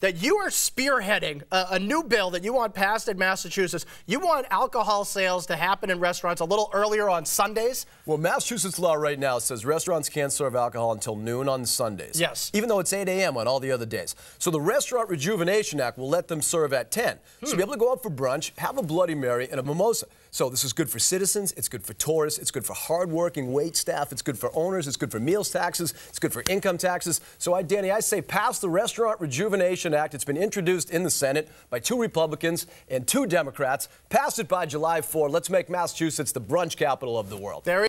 that you are spearheading a, a, new bill that you want passed in Massachusetts. You want alcohol sales to happen in restaurants a little earlier on Sundays. Well, Massachusetts law right now says restaurants can't serve alcohol until noon on Sundays. Yes. Even though it's 8 a.m. on all the other days. So the Restaurant Rejuvenation Act will let them serve at 10. Hmm. So be able to go out for brunch, have a Bloody Mary, and a mimosa. So this is good for citizens, it's good for tourists, it's good for hardworking wait staff, it's good for owners, it's good for meals taxes, it's good for income taxes. So I, Danny, I say pass the Restaurant Rejuvenation Act. It's been introduced in the Senate by two Republicans and two Democrats. Pass it by July 4. Let's make Massachusetts the brunch capital of the world. There